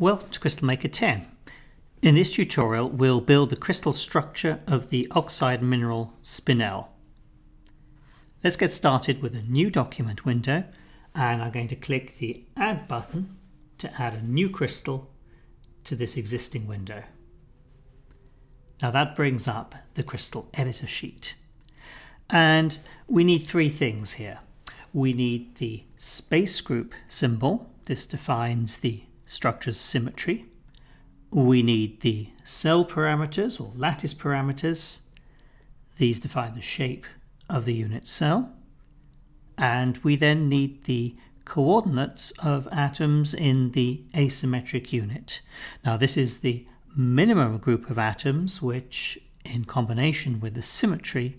Welcome to CrystalMaker 10. In this tutorial we'll build the crystal structure of the oxide mineral spinel. Let's get started with a new document window and I'm going to click the add button to add a new crystal to this existing window. Now that brings up the crystal editor sheet. And we need three things here. We need the space group symbol. This defines the structure's symmetry. We need the cell parameters or lattice parameters. These define the shape of the unit cell. And we then need the coordinates of atoms in the asymmetric unit. Now this is the minimum group of atoms which in combination with the symmetry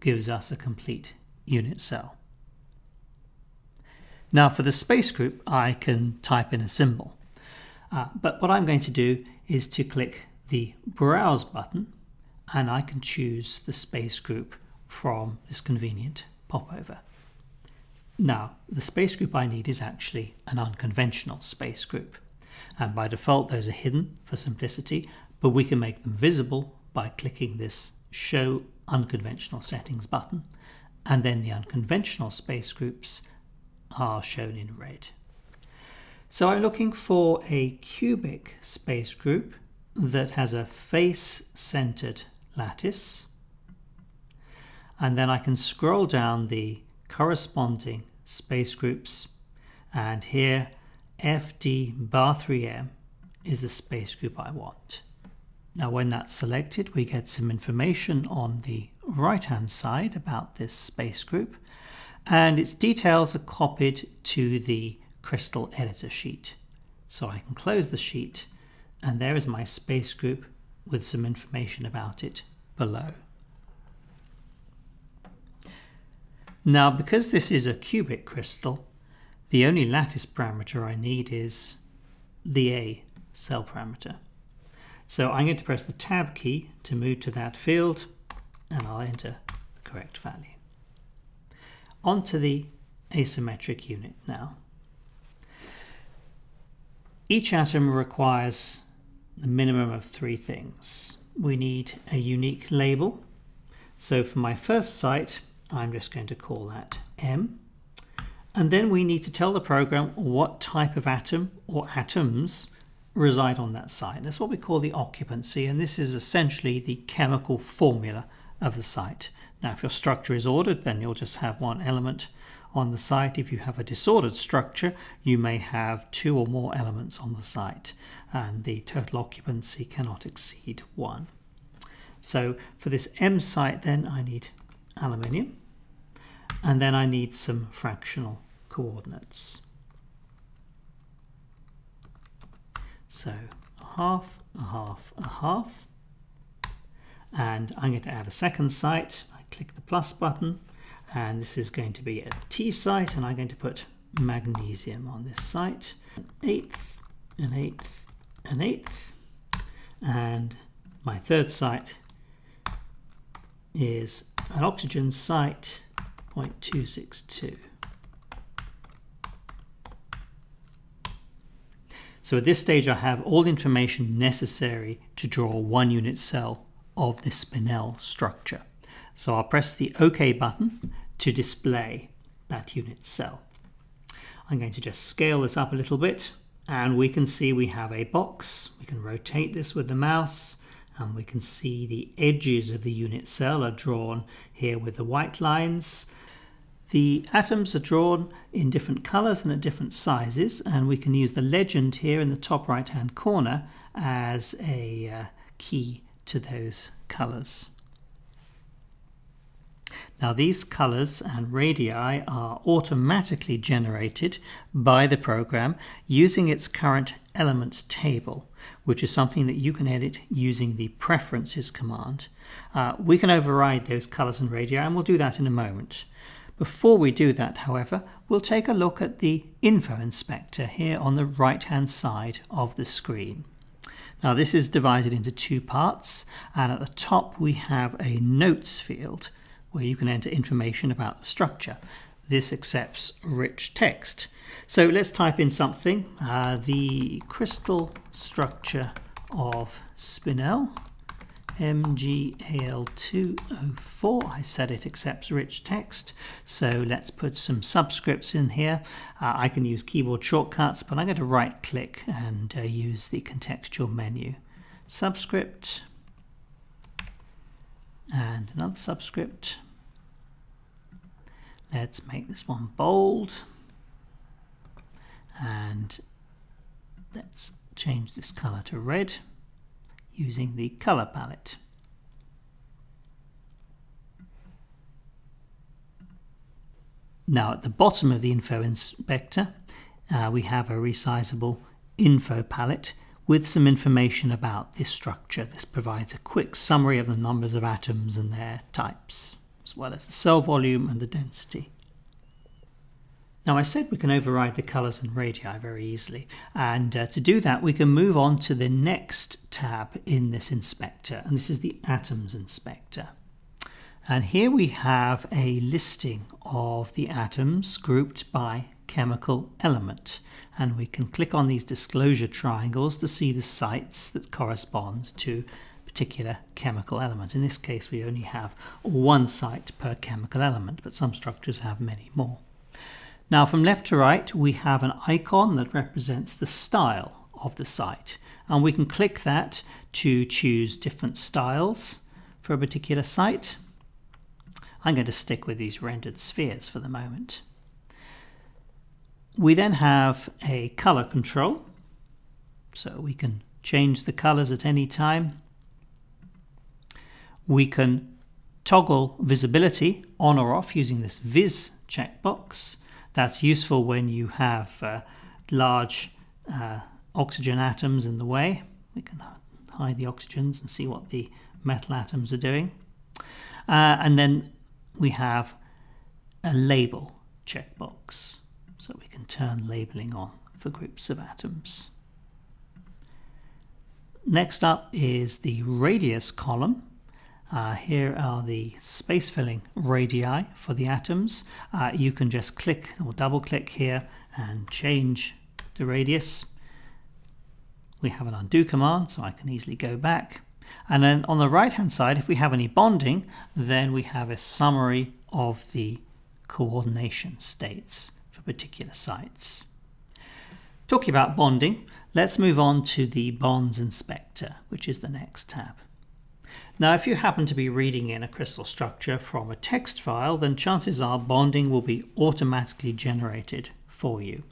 gives us a complete unit cell. Now for the space group I can type in a symbol. Uh, but what I'm going to do is to click the Browse button and I can choose the space group from this convenient popover. Now, the space group I need is actually an unconventional space group. And by default, those are hidden for simplicity, but we can make them visible by clicking this Show Unconventional Settings button. And then the unconventional space groups are shown in red. So I'm looking for a cubic space group that has a face-centered lattice. And then I can scroll down the corresponding space groups. And here, FD bar 3M is the space group I want. Now when that's selected, we get some information on the right-hand side about this space group. And its details are copied to the crystal editor sheet. So I can close the sheet and there is my space group with some information about it below. Now because this is a cubic crystal, the only lattice parameter I need is the A cell parameter. So I'm going to press the tab key to move to that field and I'll enter the correct value. Onto the asymmetric unit now. Each atom requires the minimum of three things. We need a unique label. So for my first site, I'm just going to call that M. And then we need to tell the program what type of atom or atoms reside on that site. That's what we call the occupancy, and this is essentially the chemical formula of the site. Now, if your structure is ordered, then you'll just have one element on the site. If you have a disordered structure, you may have two or more elements on the site and the total occupancy cannot exceed one. So for this M site then I need aluminium and then I need some fractional coordinates. So a half, a half, a half and I'm going to add a second site. I click the plus button and this is going to be a T site and I'm going to put magnesium on this site. An eighth an eighth an eighth. And my third site is an oxygen site 0.262 so at this stage I have all the information necessary to draw one unit cell of the spinel structure. So I'll press the OK button to display that unit cell. I'm going to just scale this up a little bit and we can see we have a box. We can rotate this with the mouse and we can see the edges of the unit cell are drawn here with the white lines. The atoms are drawn in different colors and at different sizes and we can use the legend here in the top right hand corner as a uh, key to those colors. Now these colors and radii are automatically generated by the program using its current elements table, which is something that you can edit using the preferences command. Uh, we can override those colors and radii and we'll do that in a moment. Before we do that, however, we'll take a look at the info inspector here on the right hand side of the screen. Now this is divided into two parts and at the top we have a notes field where you can enter information about the structure. This accepts rich text. So let's type in something. Uh, the crystal structure of spinel MgAl2O4. I said it accepts rich text, so let's put some subscripts in here. Uh, I can use keyboard shortcuts, but I'm going to right click and uh, use the contextual menu. Subscript and another subscript. Let's make this one bold and let's change this color to red using the color palette. Now at the bottom of the info inspector uh, we have a resizable info palette with some information about this structure. This provides a quick summary of the numbers of atoms and their types, as well as the cell volume and the density. Now I said we can override the colors and radii very easily and uh, to do that we can move on to the next tab in this inspector and this is the atoms inspector. And here we have a listing of the atoms grouped by chemical element and we can click on these disclosure triangles to see the sites that correspond to particular chemical element. In this case we only have one site per chemical element but some structures have many more. Now from left to right we have an icon that represents the style of the site and we can click that to choose different styles for a particular site. I'm going to stick with these rendered spheres for the moment. We then have a color control so we can change the colors at any time. We can toggle visibility on or off using this vis checkbox that's useful when you have uh, large uh, oxygen atoms in the way. We can hide the oxygens and see what the metal atoms are doing. Uh, and then we have a label checkbox, so we can turn labeling on for groups of atoms. Next up is the radius column. Uh, here are the space filling radii for the atoms. Uh, you can just click or double click here and change the radius. We have an undo command so I can easily go back. And then on the right hand side if we have any bonding then we have a summary of the coordination states for particular sites. Talking about bonding, let's move on to the bonds inspector which is the next tab. Now, if you happen to be reading in a crystal structure from a text file, then chances are bonding will be automatically generated for you.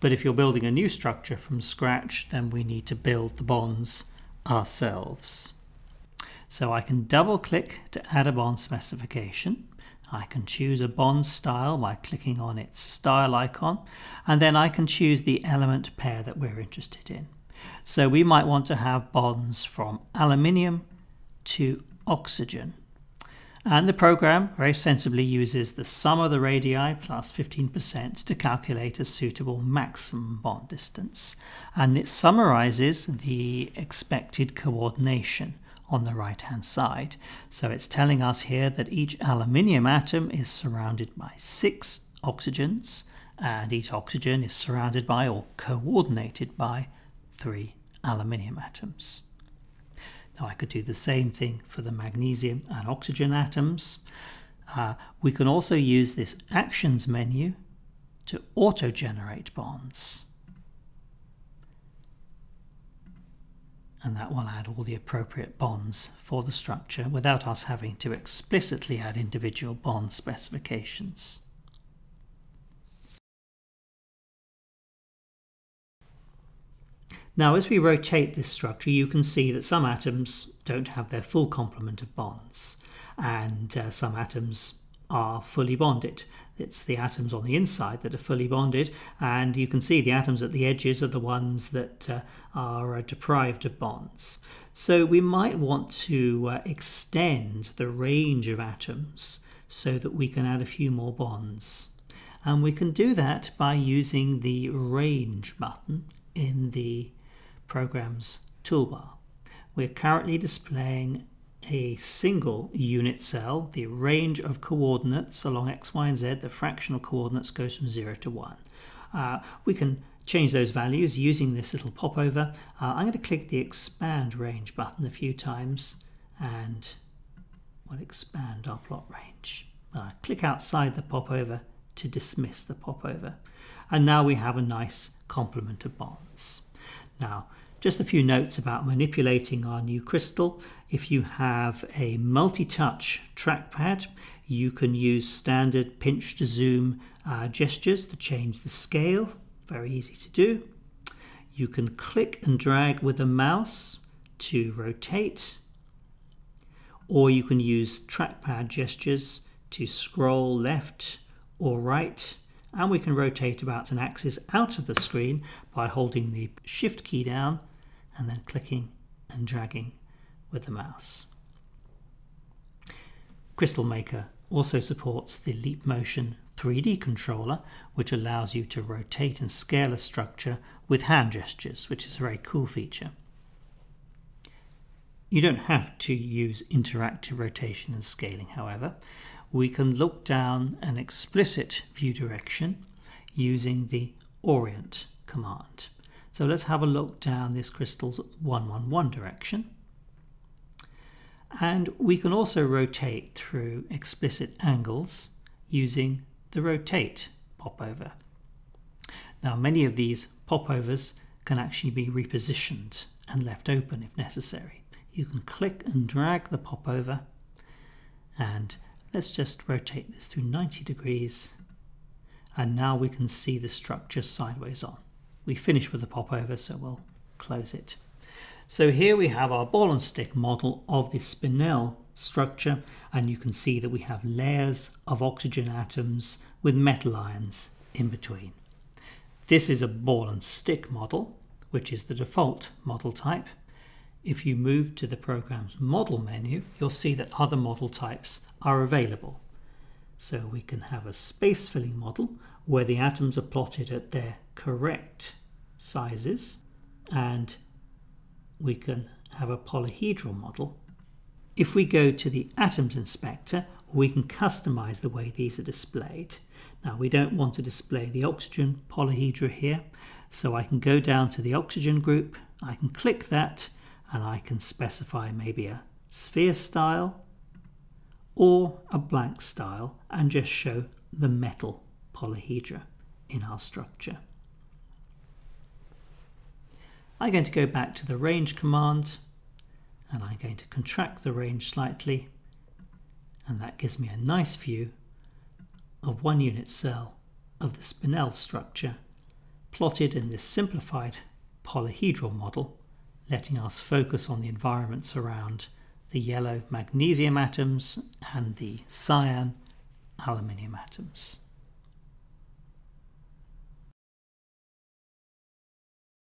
But if you're building a new structure from scratch, then we need to build the bonds ourselves. So I can double click to add a bond specification. I can choose a bond style by clicking on its style icon, and then I can choose the element pair that we're interested in. So we might want to have bonds from aluminium to oxygen. And the program very sensibly uses the sum of the radii plus 15% to calculate a suitable maximum bond distance. And it summarizes the expected coordination on the right hand side. So it's telling us here that each aluminium atom is surrounded by six oxygens and each oxygen is surrounded by or coordinated by three aluminium atoms. Now I could do the same thing for the magnesium and oxygen atoms. Uh, we can also use this actions menu to auto-generate bonds. And that will add all the appropriate bonds for the structure without us having to explicitly add individual bond specifications. Now as we rotate this structure you can see that some atoms don't have their full complement of bonds and uh, some atoms are fully bonded. It's the atoms on the inside that are fully bonded and you can see the atoms at the edges are the ones that uh, are uh, deprived of bonds. So we might want to uh, extend the range of atoms so that we can add a few more bonds. And we can do that by using the range button in the Programs toolbar. We're currently displaying a single unit cell, the range of coordinates along x, y, and z, the fractional coordinates goes from 0 to 1. Uh, we can change those values using this little popover. Uh, I'm going to click the expand range button a few times and we'll expand our plot range. Uh, click outside the popover to dismiss the popover. And now we have a nice complement of bonds. Now, just a few notes about manipulating our new crystal. If you have a multi-touch trackpad, you can use standard pinch to zoom uh, gestures to change the scale. Very easy to do. You can click and drag with a mouse to rotate, or you can use trackpad gestures to scroll left or right and we can rotate about an axis out of the screen by holding the shift key down and then clicking and dragging with the mouse. CrystalMaker also supports the Leap Motion 3D controller which allows you to rotate and scale a structure with hand gestures which is a very cool feature. You don't have to use interactive rotation and scaling however we can look down an explicit view direction using the orient command. So let's have a look down this crystal's 111 direction. And we can also rotate through explicit angles using the rotate popover. Now many of these popovers can actually be repositioned and left open if necessary. You can click and drag the popover and Let's just rotate this to 90 degrees and now we can see the structure sideways on. We finish with the popover so we'll close it. So here we have our ball and stick model of the spinel structure and you can see that we have layers of oxygen atoms with metal ions in between. This is a ball and stick model which is the default model type if you move to the program's model menu, you'll see that other model types are available. So we can have a space filling model where the atoms are plotted at their correct sizes and we can have a polyhedral model. If we go to the atoms inspector, we can customize the way these are displayed. Now we don't want to display the oxygen polyhedra here, so I can go down to the oxygen group, I can click that and I can specify maybe a sphere style or a blank style and just show the metal polyhedra in our structure. I'm going to go back to the range command and I'm going to contract the range slightly and that gives me a nice view of one unit cell of the spinel structure plotted in this simplified polyhedral model letting us focus on the environments around the yellow magnesium atoms and the cyan aluminium atoms.